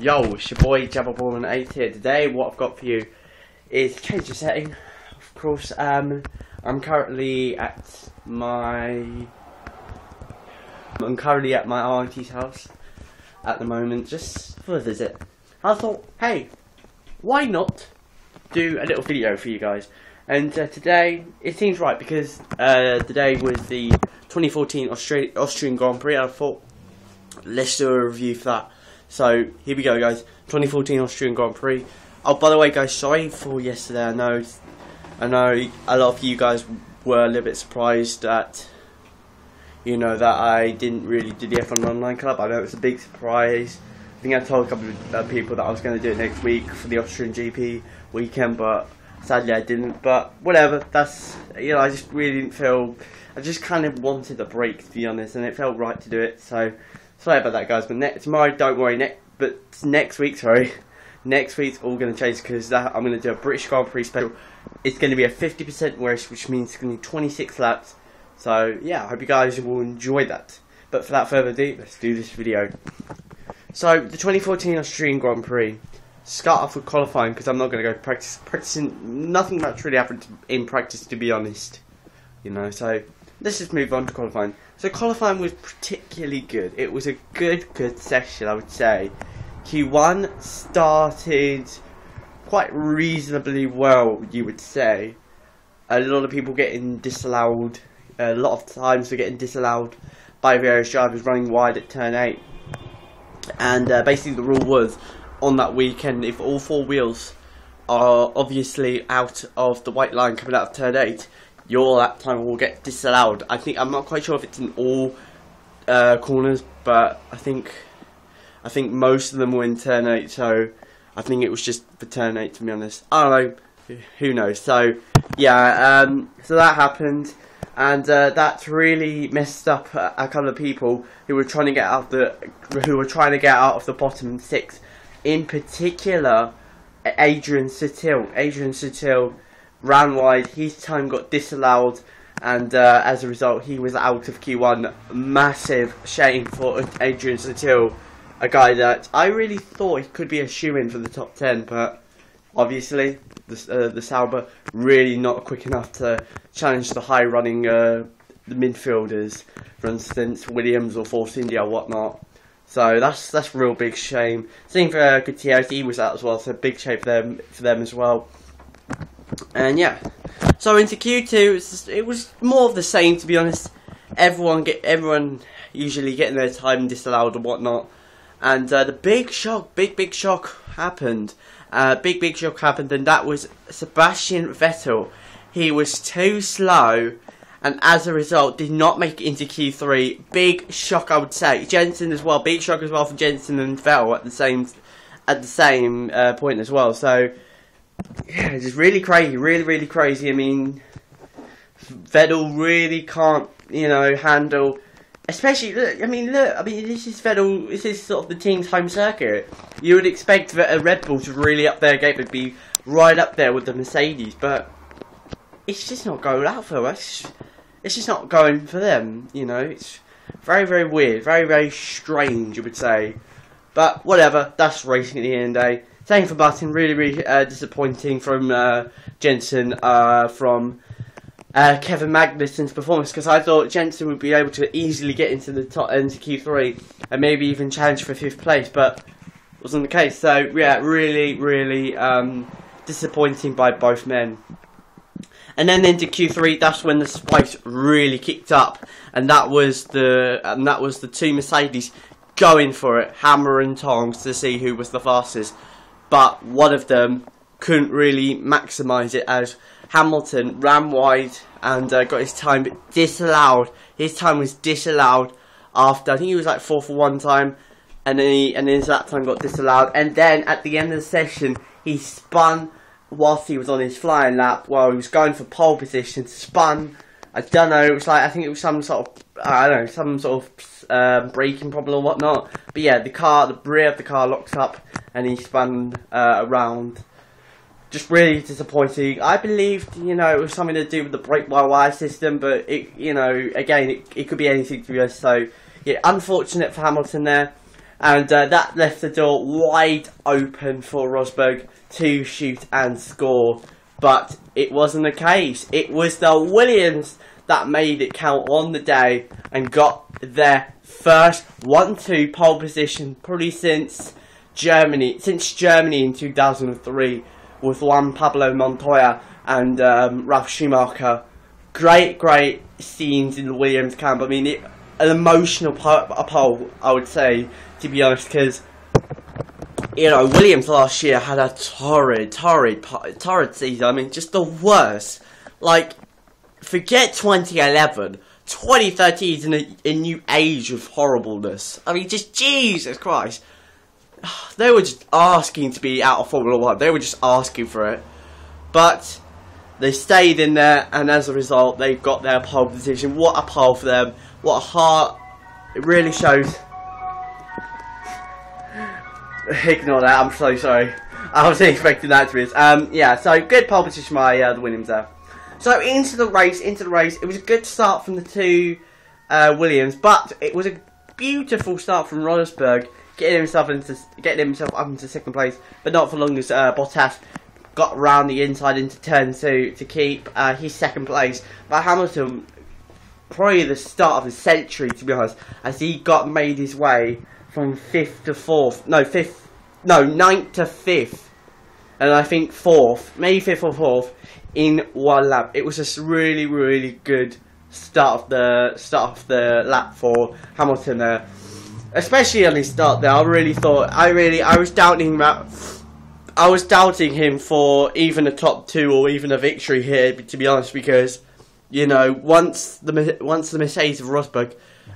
Yo, it's your boy Jabberborn8 here. Today, what I've got for you is change the setting. Of course, um, I'm currently at my I'm currently at my auntie's house at the moment, just for a visit. I thought, hey, why not do a little video for you guys? And uh, today, it seems right because uh, today was the 2014 Austra Austrian Grand Prix. I thought, let's do a review for that. So here we go, guys. 2014 Austrian Grand Prix. Oh, by the way, guys, sorry for yesterday. I know, I know, a lot of you guys were a little bit surprised that, you know, that I didn't really do the F1 Online Club. I know it was a big surprise. I think I told a couple of uh, people that I was going to do it next week for the Austrian GP weekend, but sadly I didn't. But whatever. That's you know, I just really didn't feel. I just kind of wanted a break, to be honest, and it felt right to do it. So Sorry about that, guys. But tomorrow, don't worry. But next week, sorry, next week's all going to change because I'm going to do a British Grand Prix special. It's going to be a 50% race, which means it's going to be 26 laps. So yeah, I hope you guys will enjoy that. But without further ado, let's do this video. So the 2014 Austrian Grand Prix. Start off with qualifying because I'm not going to go practice. Practicing nothing much really happened in practice, to be honest. You know, so let's just move on to qualifying. So qualifying was particularly good. It was a good, good session, I would say. Q1 started quite reasonably well, you would say. A lot of people getting disallowed. A lot of times they're getting disallowed by various drivers running wide at turn 8. And uh, basically the rule was, on that weekend, if all four wheels are obviously out of the white line coming out of turn 8, your lap time will get disallowed. I think I'm not quite sure if it's in all uh, corners, but I think I think most of them were in turn eight. So I think it was just for turn eight. To be honest, I don't know. Who knows? So yeah, um, so that happened, and uh, that's really messed up a, a couple of people who were trying to get out the who were trying to get out of the bottom six. In particular, Adrian Sutil. Adrian Sutil ran wide. His time got disallowed, and uh, as a result, he was out of Q1. Massive shame for Adrian Sutil, a guy that I really thought he could be a shoe in for the top 10, but obviously the, uh, the Sauber really not quick enough to challenge the high running uh, the midfielders, for instance, Williams or Force India or whatnot. So that's that's real big shame. Same for uh, Gutierrez, he was out as well, so big shame for them for them as well. And yeah, so into Q2, it was, it was more of the same to be honest. Everyone get everyone usually getting their time disallowed and whatnot. And uh, the big shock, big big shock happened. Uh, big big shock happened, and that was Sebastian Vettel. He was too slow, and as a result, did not make it into Q3. Big shock, I would say. Jenson as well. Big shock as well for Jenson and Vettel at the same at the same uh, point as well. So yeah, it's really crazy, really, really crazy. I mean, Vettel really can't, you know, handle. Especially, look, I mean, look, I mean, this is Vettel, this is sort of the team's home circuit. You would expect that a Red Bull to really up their game and be right up there with the Mercedes, but it's just not going out for us. It's just not going for them, you know. It's very, very weird, very, very strange, you would say. But whatever, that's racing at the end of the day. Same for Martin, really, really uh, disappointing from uh, Jenson, uh, from uh, Kevin Magnussen's performance, because I thought Jenson would be able to easily get into the top end of Q3 and maybe even challenge for fifth place, but wasn't the case. So yeah, really, really um, disappointing by both men. And then into Q3, that's when the spice really kicked up, and that was the and that was the two Mercedes going for it, hammer and tongs to see who was the fastest but one of them couldn't really maximise it as Hamilton ran wide and uh, got his time disallowed. His time was disallowed after I think he was like four for one time, and then he, and then time got disallowed. And then at the end of the session, he spun whilst he was on his flying lap while he was going for pole position. Spun. I don't know. It was like I think it was some sort of I don't know some sort of um, braking problem or whatnot. But yeah, the car, the rear of the car locked up, and he spun uh, around. Just really disappointing. I believed, you know, it was something to do with the brake-by-wire system, but it, you know, again, it, it could be anything to be honest. So, yeah, unfortunate for Hamilton there. and uh, that left the door wide open for Rosberg to shoot and score. But it wasn't the case. It was the Williams that made it count on the day and got their first 1-2 pole position probably since Germany, since Germany in 2003 with Juan Pablo Montoya and um, Ralf Schumacher. Great, great scenes in the Williams camp. I mean, it, an emotional pole, I would say, to be honest, because you know Williams last year had a torrid, torrid, torrid season. I mean, just the worst. Like, forget 2011. 2013 is in a, a new age of horribleness. I mean, just Jesus Christ. They were just asking to be out of Formula One. They were just asking for it. But they stayed in there, and as a result, they've got their pole position. What a pole for them. What a heart. It really shows. Ignore that, I'm so sorry. I wasn't expecting that to be. Um, yeah, so good pole position by uh, the Williams there. So into the race, into the race. It was a good start from the two uh, Williams, but it was a beautiful start from Rosberg, getting himself into getting himself up into second place, but not for long as uh, Bottas got around the inside into turn two to keep uh, his second place. But Hamilton, probably the start of the century, to be honest, as he got made his way from fifth to fourth, no fifth, no ninth to fifth, and I think fourth, maybe fifth or fourth in one lap. It was just really, really good start of the start of the lap for Hamilton there. Especially on his start there, I really thought I really I was doubting that I was doubting him for even a top two or even a victory here. To be honest, because you know once the once the Mercedes of Rosberg,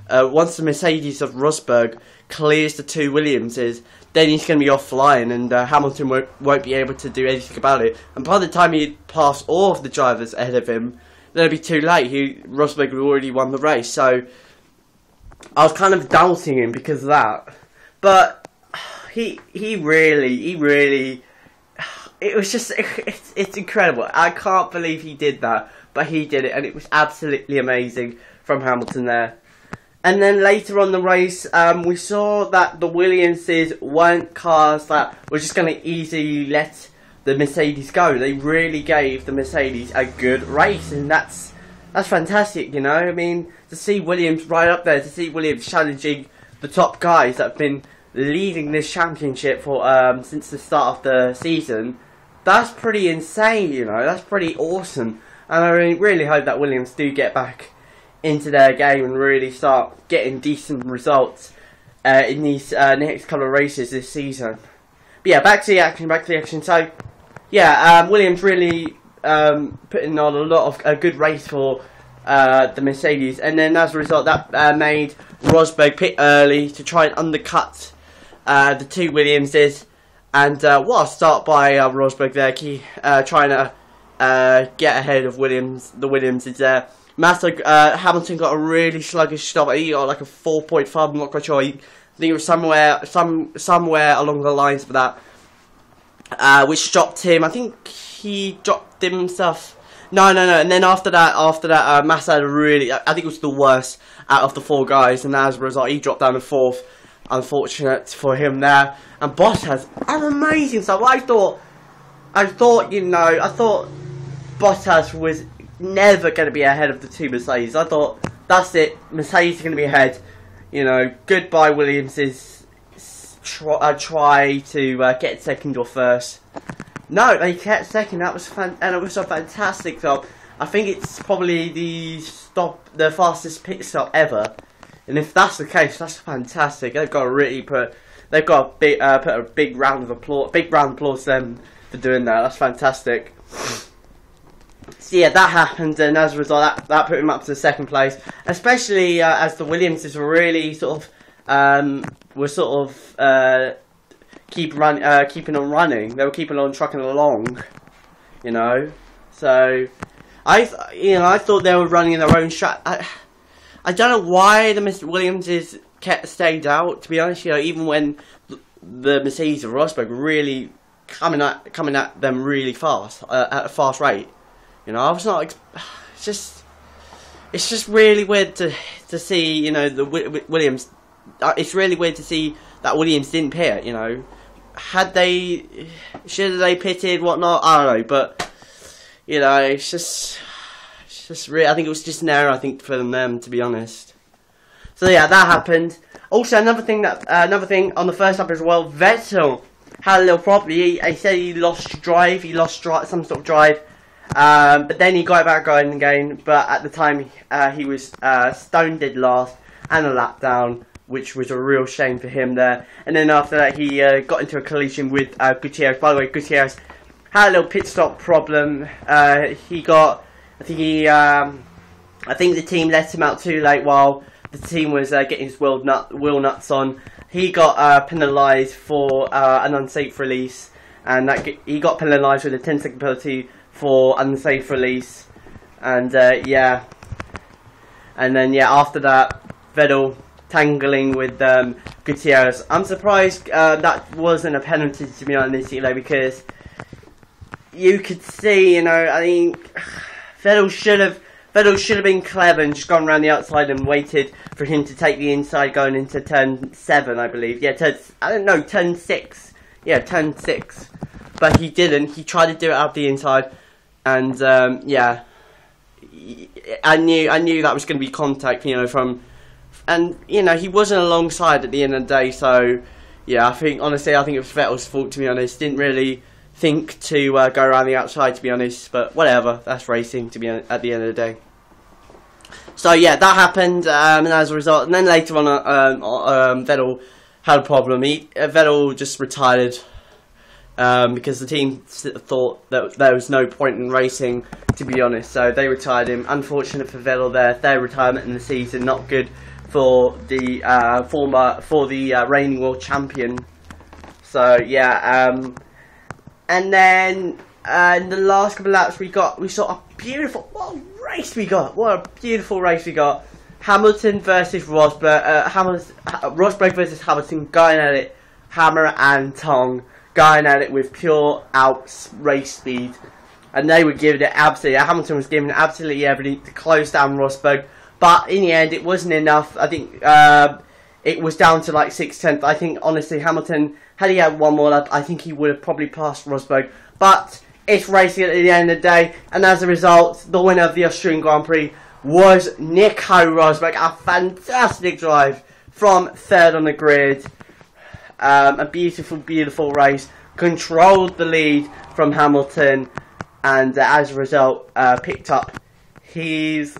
uh, once the Mercedes of Rosberg clears the two Williamses, then he's going to be offline and uh, Hamilton won't, won't be able to do anything about it. And by the time he passed all of the drivers ahead of him, then it'd be too late. He Rosberg had already won the race, so I was kind of doubting him because of that. But he he really he really it was just it's, it's incredible. I can't believe he did that, but he did it, and it was absolutely amazing from Hamilton there. And then later on the race, um, we saw that the Williamses weren't cars that were just going to easily let the Mercedes go. They really gave the Mercedes a good race, and that's that's fantastic. You know, I mean, to see Williams right up there, to see Williams challenging the top guys that have been leading this championship for um, since the start of the season. That's pretty insane. You know, that's pretty awesome, and I really, really hope that Williams do get back into their game and really start getting decent results uh, in these uh, next couple of races this season. But yeah, back to the action, back to the action. So, yeah, um, Williams really um, putting on a lot of a good race for uh, the Mercedes, and then as a result, that uh, made Rosberg pit early to try and undercut uh, the two Williamses. And uh, what a start by Rosberg there, key, trying to get ahead of Williams. The Williamses there. Master uh, Hamilton got a really sluggish start. He got like a 4.5. I'm not quite sure. I think it was somewhere, some somewhere along the lines of that, uh, which dropped him. I think he dropped himself. No, no, no. And then after that, after that, uh, Massa really. I think it was the worst out of the four guys, and as a result, he dropped down to fourth. Unfortunate for him there. And Bottas, an amazing So I thought, I thought, you know, I thought Bottas was never going to be ahead of the two Mercedes. I thought, that's it, Mercedes are going to be ahead. You know, goodbye Williams try, uh, try to uh, get second or first. No, they kept second. That was fan and it was a fantastic stop. I think it's probably the stop, the fastest pit stop ever. And if that's the case, that's fantastic. They've got to really put, they've got to big, uh, put a big round of applause, big round of applause to them for doing that. That's fantastic so yeah, that happened, and as a result, that, that put him up to second place. Especially uh, as the Williamses really sort of um, were sort of uh, keep run uh, keeping on running. They were keeping on trucking along, you know. So I, you know, I thought they were running in their own strat. I, I don't know why the Mr. Williamses kept stayed out. To be honest, you know, even when the Mercedes of Rosberg really coming at coming at them really fast uh, at a fast rate. You know, I was not. It's just, it's just really weird to to see. You know, the Williams. Uh, it's really weird to see that Williams didn't pit. You know, had they, should they pitted whatnot? I don't know, but you know, it's just, it's just really. I think it was just an error. I think for them, to be honest. So yeah, that happened. Also, another thing that uh, another thing on the first lap as well. Vettel had a little problem. He, he said he lost drive. He lost drive, some sort of drive. Um, but then he got back going again. But at the time, uh, he was uh, stone dead last and a lap down, which was a real shame for him there. And then after that, he uh, got into a collision with uh, Gutierrez. By the way, Gutierrez had a little pit stop problem. Uh, he got, I think he, um, I think the team let him out too late while the team was uh, getting his wheel, nut, wheel nuts on. He got penalised for an unsafe release, and that he got penalised with a 10 second penalty for unsafe release. And uh, yeah, and then yeah, after that, Vettel tangling with um, Gutierrez. I'm surprised uh, that wasn't a penalty to be honest, you know, because you could see, you know, I think Vettel should have Vettel should have been clever and just gone around the outside and waited for him to take the inside going into turn 7, I believe. Yeah, turn, I don't know, turn 6. Yeah, turn 6. But he didn't. He tried to do it out the inside. And, um, yeah. I knew I knew that was going to be contact, you know, from... And, you know, he wasn't alongside at the end of the day, so... Yeah, I think, honestly, I think it was Vettel's fault, to be honest. Didn't really think to uh, go around the outside, to be honest. But whatever, that's racing, to be at the end of the day. So yeah, that happened, um, and as a result, and then later on, uh, um, um, Vettel had a problem. He uh, Vettel just retired um, because the team thought that there was no point in racing, to be honest. So they retired him. Unfortunate for Vettel there, third retirement in the season. Not good for the uh, former for the uh, reigning world champion. So yeah, um, and then uh, in the last couple of laps, we got we saw a beautiful what a race we got. What a beautiful race we got. Hamilton versus Rosberg. Uh, Hamilton, Rosberg versus Hamilton going at it, hammer and tongue, going at it with pure out race speed, and they were giving it absolutely. Hamilton was giving absolutely everything to close down Rosberg, but in the end, it wasn't enough. I think uh, it was down to like six tenths. I think honestly, Hamilton had he had one more lap, I think he would have probably passed Rosberg, but it's racing at the end of the day, and as a result, the winner of the Austrian Grand Prix was Nico Rosberg. A fantastic drive from third on the grid. Um, a beautiful, beautiful race. Controlled the lead from Hamilton, and uh, as a result, uh, picked up his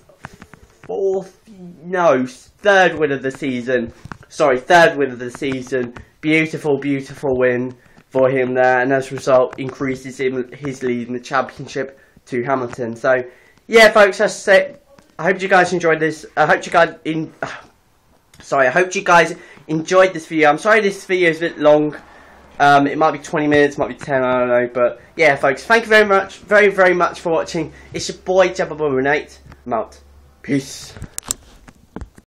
fourth, no, third win of the season. Sorry, third win of the season. Beautiful, beautiful win for him there, and as a result, increases him, his lead in the championship to Hamilton. So, yeah, folks, that's it. I hope you guys enjoyed this. I hope you guys in. sorry, I hope you guys enjoyed this video. I'm sorry this video is a bit long. Um, it might be 20 minutes, might be 10, I don't know. But yeah, folks, thank you very much, very, very much for watching. It's your boy, Jabba Renate. I'm out. Peace.